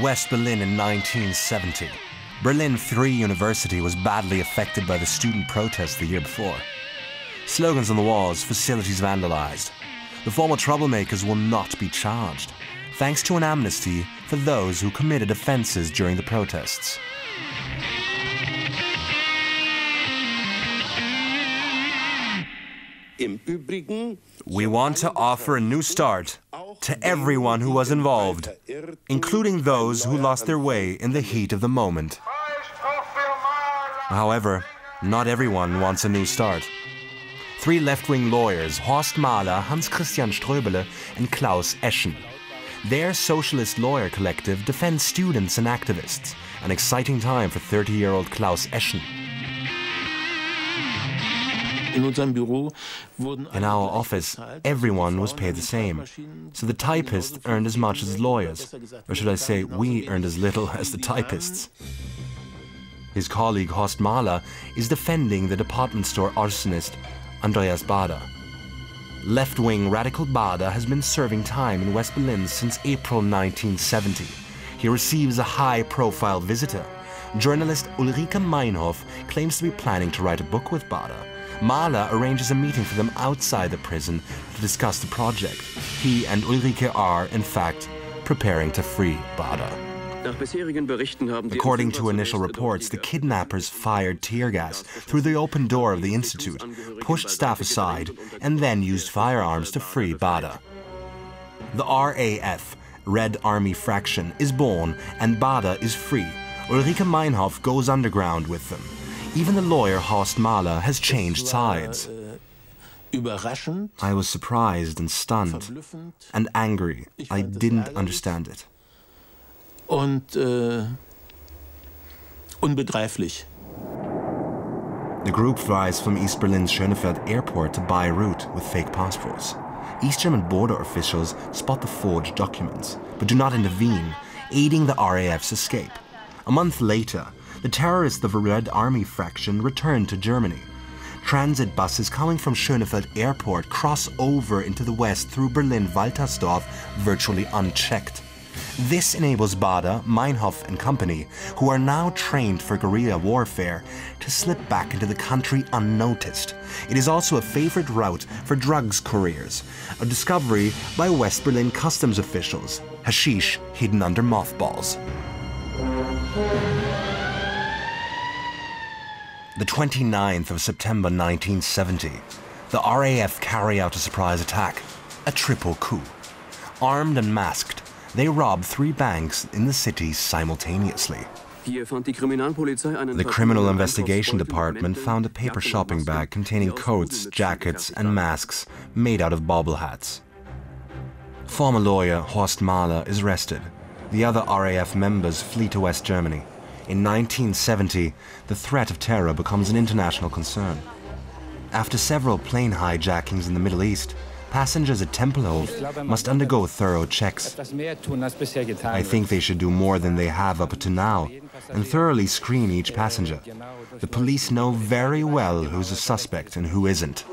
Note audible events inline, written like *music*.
West Berlin in 1970. Berlin Free University was badly affected by the student protests the year before. Slogans on the walls, facilities vandalized. The former troublemakers will not be charged, thanks to an amnesty for those who committed offenses during the protests. We want to offer a new start to everyone who was involved, including those who lost their way in the heat of the moment. However, not everyone wants a new start. Three left-wing lawyers, Horst Mahler, Hans-Christian Ströbele and Klaus Eschen. Their socialist lawyer collective defends students and activists, an exciting time for 30-year-old Klaus Eschen. In our office, everyone was paid the same. So the typists earned as much as lawyers. Or should I say, we earned as little *laughs* as the typists. His colleague Horst Mahler is defending the department store arsonist Andreas Baader. Left-wing radical Baader has been serving time in West Berlin since April 1970. He receives a high-profile visitor. Journalist Ulrike Meinhof claims to be planning to write a book with Baader. Mahler arranges a meeting for them outside the prison to discuss the project. He and Ulrike are, in fact, preparing to free Baader. According to initial reports, the kidnappers fired tear gas through the open door of the institute, pushed staff aside, and then used firearms to free Baader. The RAF, Red Army Fraction, is born and Baader is free. Ulrike Meinhof goes underground with them. Even the lawyer Horst Mahler has changed sides. I was surprised and stunned and angry. I didn't understand it. Und äh, unbegreiflich. The group flies from East Berlin's Schönefeld airport to Beirut with fake passports. East German border officials spot the forged documents, but do not intervene, aiding the RAF's escape. A month later, the terrorists of a Red Army faction return to Germany. Transit buses coming from Schönefeld Airport cross over into the west through Berlin-Waltersdorf virtually unchecked. This enables Baader, Meinhof and company, who are now trained for guerrilla warfare, to slip back into the country unnoticed. It is also a favorite route for drugs couriers, a discovery by West Berlin customs officials, hashish hidden under mothballs. The 29th of September 1970, the RAF carry out a surprise attack, a triple coup. Armed and masked, they rob three banks in the city simultaneously. The Criminal Investigation Department found a paper shopping bag containing coats, jackets and masks made out of bobble hats. Former lawyer Horst Mahler is arrested. The other RAF members flee to West Germany. In 1970, the threat of terror becomes an international concern. After several plane hijackings in the Middle East, passengers at Tempelhof must undergo thorough checks. I think they should do more than they have up to now and thoroughly screen each passenger. The police know very well who's a suspect and who isn't.